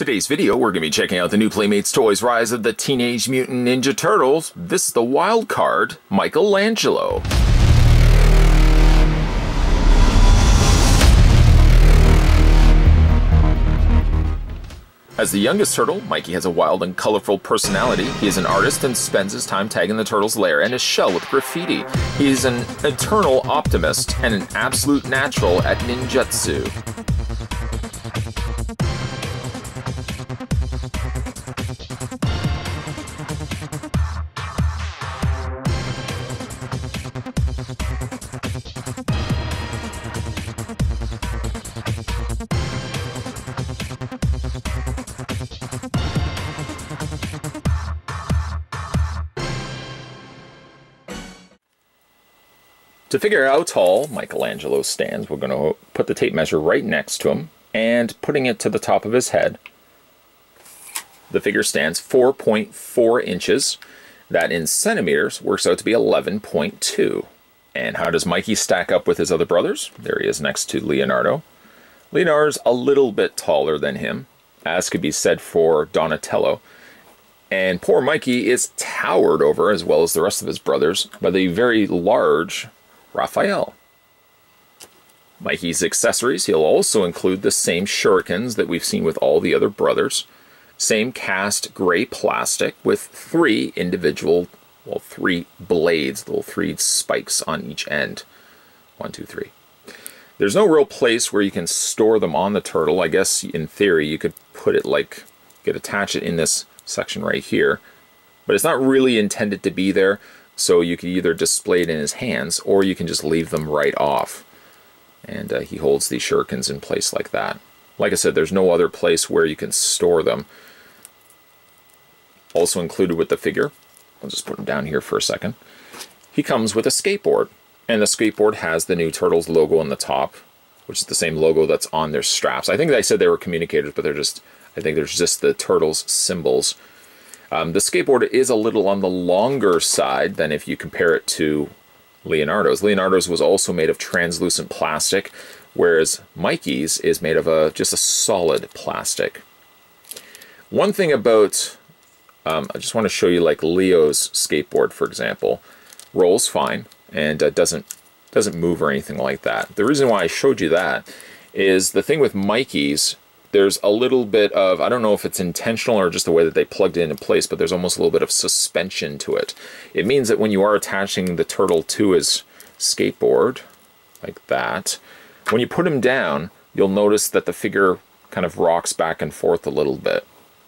Today's video, we're going to be checking out the new Playmates Toys Rise of the Teenage Mutant Ninja Turtles. This is the wild card, Michelangelo. As the youngest turtle, Mikey has a wild and colorful personality. He is an artist and spends his time tagging the turtle's lair and his shell with graffiti. He is an eternal optimist and an absolute natural at ninjutsu. To figure out how tall Michelangelo stands, we're going to put the tape measure right next to him and putting it to the top of his head. The figure stands 4.4 inches. That in centimeters works out to be 11.2. And how does Mikey stack up with his other brothers? There he is next to Leonardo. Leonardo's a little bit taller than him, as could be said for Donatello. And poor Mikey is towered over, as well as the rest of his brothers, by the very large Raphael. Mikey's accessories, he'll also include the same shurikens that we've seen with all the other brothers. Same cast gray plastic with three individual, well, three blades, little three spikes on each end. One, two, three. There's no real place where you can store them on the turtle. I guess in theory you could put it like, you could attach it in this section right here. But it's not really intended to be there. So you can either display it in his hands or you can just leave them right off. And uh, he holds these shurikens in place like that. Like I said, there's no other place where you can store them. Also included with the figure, I'll just put him down here for a second. He comes with a skateboard. And the skateboard has the new Turtles logo on the top, which is the same logo that's on their straps. I think they said they were communicators, but they're just, I think there's just the Turtles symbols um, the skateboard is a little on the longer side than if you compare it to Leonardo's. Leonardo's was also made of translucent plastic, whereas Mikey's is made of a just a solid plastic. One thing about, um, I just want to show you like Leo's skateboard, for example, rolls fine and uh, doesn't doesn't move or anything like that. The reason why I showed you that is the thing with Mikey's there's a little bit of, I don't know if it's intentional or just the way that they plugged it into place, but there's almost a little bit of suspension to it. It means that when you are attaching the turtle to his skateboard, like that, when you put him down, you'll notice that the figure kind of rocks back and forth a little bit.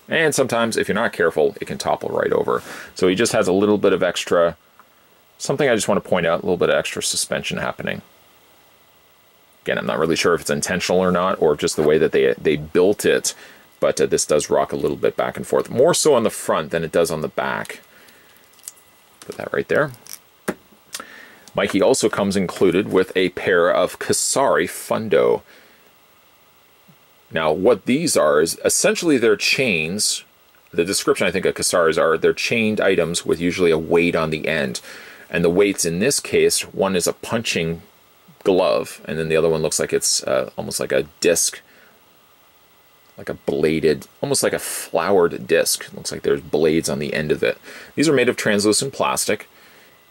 And sometimes, if you're not careful, it can topple right over. So he just has a little bit of extra, something I just want to point out, a little bit of extra suspension happening. Again, I'm not really sure if it's intentional or not, or just the way that they, they built it, but uh, this does rock a little bit back and forth. More so on the front than it does on the back. Put that right there. Mikey also comes included with a pair of Kasari Fundo. Now, what these are is essentially they're chains. The description I think of Kasaris are they're chained items with usually a weight on the end. And the weights in this case, one is a punching glove, and then the other one looks like it's uh, almost like a disc, like a bladed, almost like a flowered disc. looks like there's blades on the end of it. These are made of translucent plastic.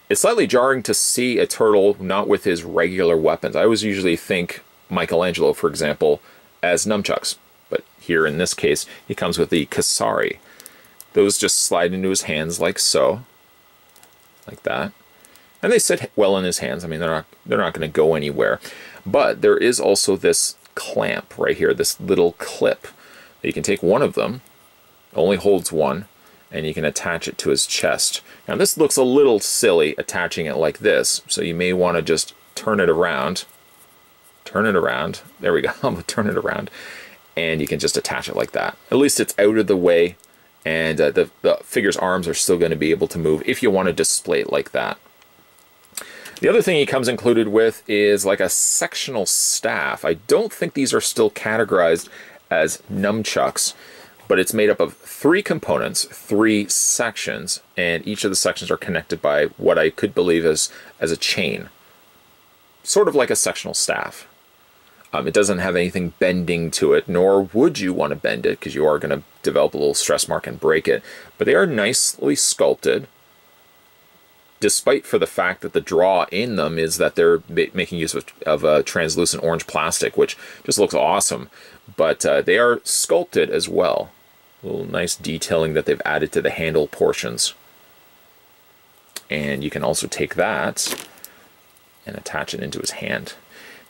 It's slightly jarring to see a turtle not with his regular weapons. I always usually think Michelangelo, for example, as nunchucks, but here in this case, he comes with the Kasari. Those just slide into his hands like so, like that and they sit well in his hands. I mean, they're not they're not going to go anywhere. But there is also this clamp right here, this little clip. You can take one of them, only holds one, and you can attach it to his chest. Now this looks a little silly attaching it like this, so you may want to just turn it around. Turn it around. There we go. I'll turn it around. And you can just attach it like that. At least it's out of the way, and uh, the, the figure's arms are still going to be able to move if you want to display it like that. The other thing he comes included with is like a sectional staff. I don't think these are still categorized as nunchucks, but it's made up of three components, three sections, and each of the sections are connected by what I could believe as, as a chain. Sort of like a sectional staff. Um, it doesn't have anything bending to it, nor would you want to bend it because you are going to develop a little stress mark and break it. But they are nicely sculpted, despite for the fact that the draw in them is that they're making use of, of a translucent orange plastic, which just looks awesome. But uh, they are sculpted as well. A little nice detailing that they've added to the handle portions. And you can also take that and attach it into his hand.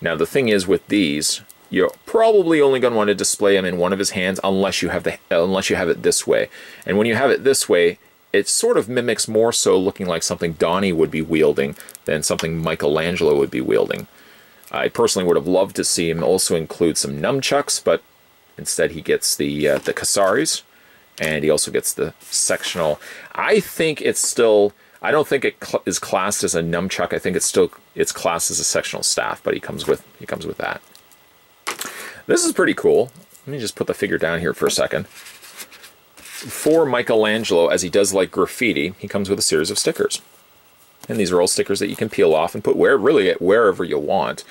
Now the thing is with these, you're probably only going to want to display them in one of his hands unless you have the unless you have it this way. And when you have it this way, it sort of mimics more so looking like something Donnie would be wielding than something Michelangelo would be wielding. I personally would have loved to see him also include some nunchucks, but instead he gets the uh, the Kasaris, and he also gets the sectional. I think it's still I don't think it cl is classed as a nunchuck. I think it's still it's classed as a sectional staff, but he comes with he comes with that. This is pretty cool. Let me just put the figure down here for a second. For Michelangelo, as he does like graffiti, he comes with a series of stickers. And these are all stickers that you can peel off and put where really wherever you want.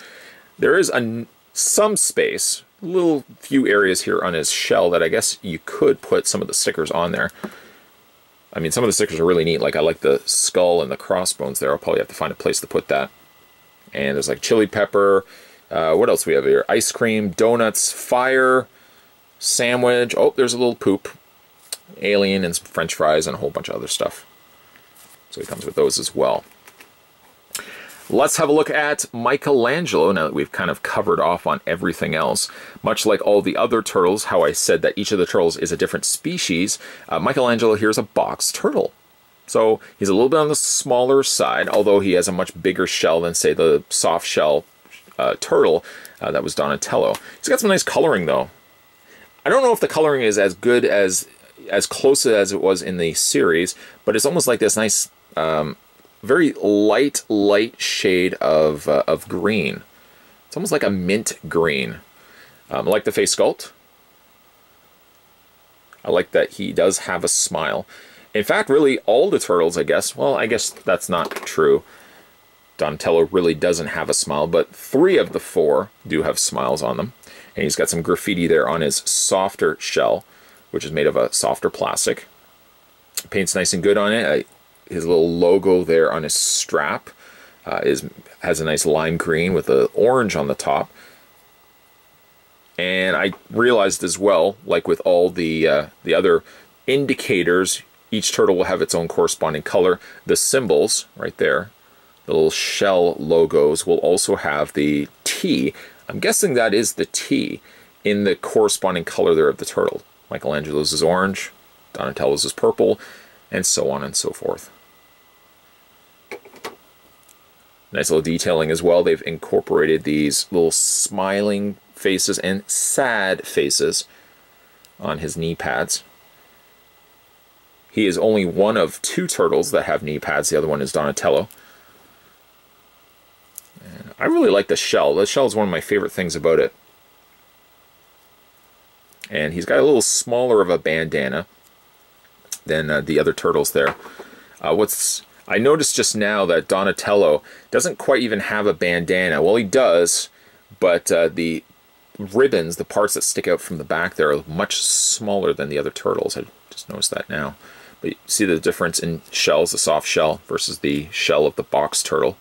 There is a, some space, a little few areas here on his shell that I guess you could put some of the stickers on there. I mean, some of the stickers are really neat. Like, I like the skull and the crossbones there. I'll probably have to find a place to put that. And there's like chili pepper. Uh, what else we have here? Ice cream, donuts, fire, sandwich. Oh, there's a little poop. Alien and some french fries and a whole bunch of other stuff. So he comes with those as well. Let's have a look at Michelangelo now that we've kind of covered off on everything else. Much like all the other turtles, how I said that each of the turtles is a different species, uh, Michelangelo here is a box turtle. So he's a little bit on the smaller side, although he has a much bigger shell than, say, the soft shell uh, turtle uh, that was Donatello. He's got some nice coloring, though. I don't know if the coloring is as good as as close as it was in the series, but it's almost like this nice um, very light, light shade of, uh, of green. It's almost like a mint green. Um, I like the face sculpt. I like that he does have a smile. In fact, really, all the turtles, I guess, well, I guess that's not true. Donatello really doesn't have a smile, but three of the four do have smiles on them. And he's got some graffiti there on his softer shell, which is made of a softer plastic. Paint's nice and good on it. His little logo there on his strap uh, is has a nice lime green with the orange on the top. And I realized as well, like with all the uh, the other indicators, each turtle will have its own corresponding color. The symbols right there, the little shell logos, will also have the T. I'm guessing that is the T in the corresponding color there of the turtle. Michelangelo's is orange, Donatello's is purple, and so on and so forth. Nice little detailing as well. They've incorporated these little smiling faces and sad faces on his knee pads. He is only one of two turtles that have knee pads. The other one is Donatello. And I really like the shell. The shell is one of my favorite things about it. And he's got a little smaller of a bandana than uh, the other turtles there. Uh, what's I noticed just now that Donatello doesn't quite even have a bandana. Well, he does, but uh, the ribbons, the parts that stick out from the back there, are much smaller than the other turtles. I just noticed that now. But you see the difference in shells, the soft shell versus the shell of the box turtle.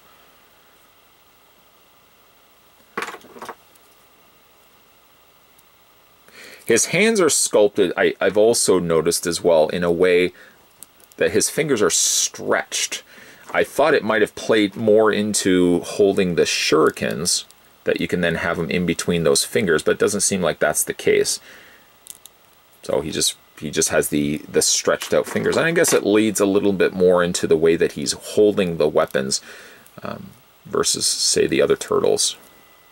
His hands are sculpted, I, have also noticed as well, in a way that his fingers are stretched. I thought it might have played more into holding the shurikens, that you can then have them in between those fingers, but it doesn't seem like that's the case. So he just he just has the the stretched out fingers, and I guess it leads a little bit more into the way that he's holding the weapons um, versus say the other turtles.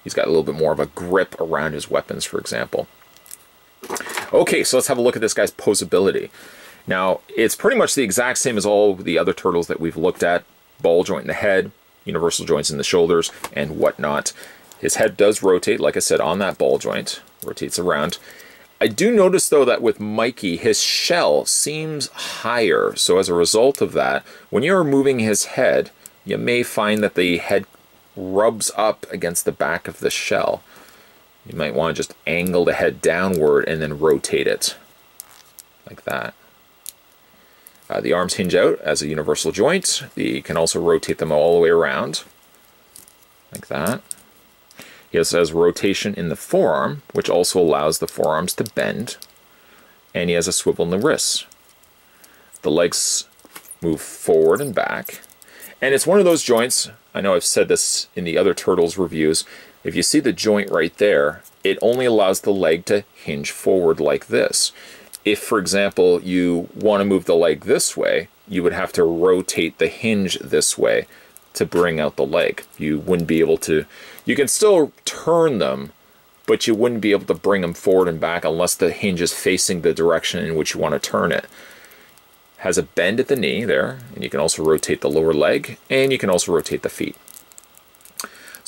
He's got a little bit more of a grip around his weapons, for example. Okay, so let's have a look at this guy's posability. Now, it's pretty much the exact same as all the other turtles that we've looked at. Ball joint in the head, universal joints in the shoulders, and whatnot. His head does rotate, like I said, on that ball joint. Rotates around. I do notice, though, that with Mikey, his shell seems higher. So as a result of that, when you're moving his head, you may find that the head rubs up against the back of the shell. You might want to just angle the head downward and then rotate it like that. Uh, the arms hinge out as a universal joint. You can also rotate them all the way around like that. He has rotation in the forearm, which also allows the forearms to bend. And he has a swivel in the wrists. The legs move forward and back. And it's one of those joints, I know I've said this in the other Turtles reviews, if you see the joint right there, it only allows the leg to hinge forward like this. If, for example, you want to move the leg this way, you would have to rotate the hinge this way to bring out the leg. You wouldn't be able to, you can still turn them, but you wouldn't be able to bring them forward and back unless the hinge is facing the direction in which you want to turn it. Has a bend at the knee there, and you can also rotate the lower leg, and you can also rotate the feet.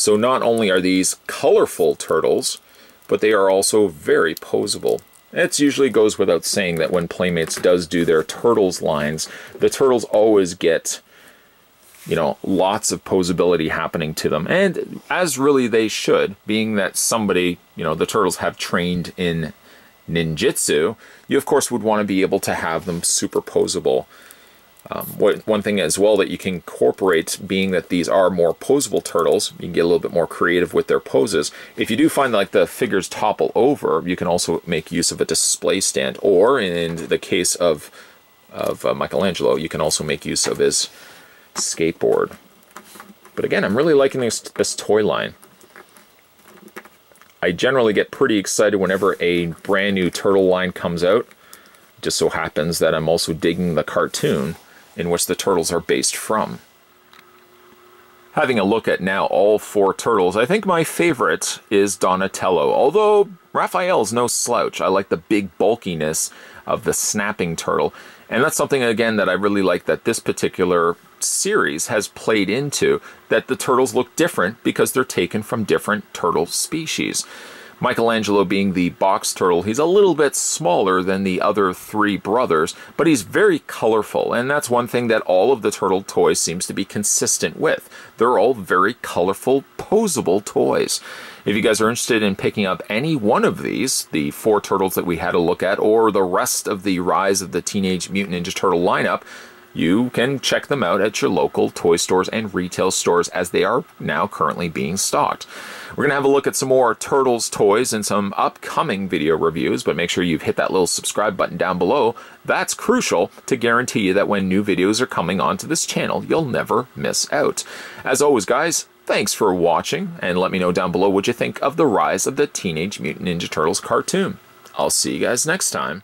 So not only are these colorful turtles, but they are also very posable. It usually goes without saying that when Playmates does do their Turtles lines, the Turtles always get, you know, lots of posability happening to them. And as really they should, being that somebody, you know, the Turtles have trained in ninjutsu, you of course would want to be able to have them superposable. Um, what, one thing as well that you can incorporate, being that these are more posable turtles, you can get a little bit more creative with their poses. If you do find like the figures topple over, you can also make use of a display stand, or in the case of of uh, Michelangelo, you can also make use of his skateboard. But again, I'm really liking this, this toy line. I generally get pretty excited whenever a brand new turtle line comes out. Just so happens that I'm also digging the cartoon in which the turtles are based from. Having a look at now all four turtles, I think my favorite is Donatello. Although Raphael's no slouch, I like the big bulkiness of the snapping turtle. And that's something, again, that I really like that this particular series has played into, that the turtles look different because they're taken from different turtle species. Michelangelo being the box turtle, he's a little bit smaller than the other three brothers, but he's very colorful, and that's one thing that all of the turtle toys seems to be consistent with. They're all very colorful, posable toys. If you guys are interested in picking up any one of these, the four turtles that we had a look at, or the rest of the Rise of the Teenage Mutant Ninja Turtle lineup, you can check them out at your local toy stores and retail stores as they are now currently being stocked. We're going to have a look at some more Turtles toys and some upcoming video reviews, but make sure you've hit that little subscribe button down below. That's crucial to guarantee you that when new videos are coming onto this channel, you'll never miss out. As always, guys, thanks for watching, and let me know down below what you think of the rise of the Teenage Mutant Ninja Turtles cartoon. I'll see you guys next time.